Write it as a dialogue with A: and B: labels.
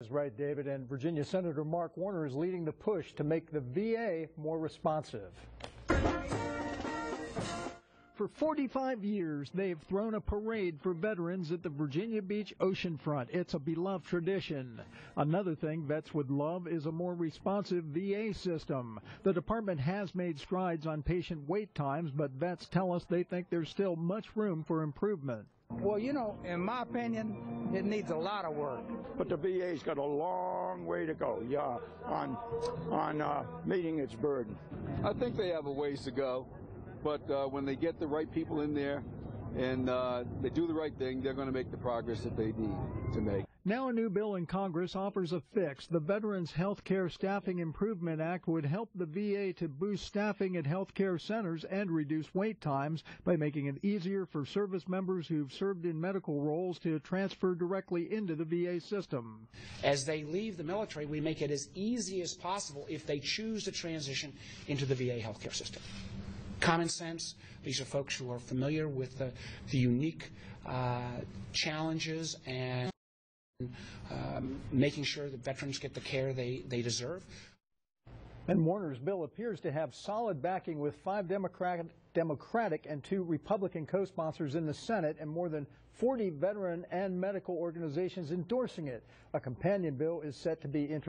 A: That's right, David. And Virginia Senator Mark Warner is leading the push to make the VA more responsive. For 45 years, they've thrown a parade for veterans at the Virginia Beach oceanfront. It's a beloved tradition. Another thing vets would love is a more responsive VA system. The department has made strides on patient wait times, but vets tell us they think there's still much room for improvement.
B: Well, you know, in my opinion, it needs a lot of work.
C: But the VA's got a long way to go, yeah, on on uh, meeting its burden.
D: I think they have a ways to go, but uh, when they get the right people in there and uh, they do the right thing, they're going to make the progress that they need to make.
A: Now, a new bill in Congress offers a fix. The Veterans Health Care Staffing Improvement Act would help the VA to boost staffing at health care centers and reduce wait times by making it easier for service members who've served in medical roles to transfer directly into the VA system.
E: As they leave the military, we make it as easy as possible if they choose to transition into the VA healthcare system. Common sense, these are folks who are familiar with the, the unique uh, challenges and um, making sure that veterans get the care they, they deserve.
A: And Warner's bill appears to have solid backing with five Democratic, Democratic and two Republican co-sponsors in the Senate and more than 40 veteran and medical organizations endorsing it. A companion bill is set to be introduced.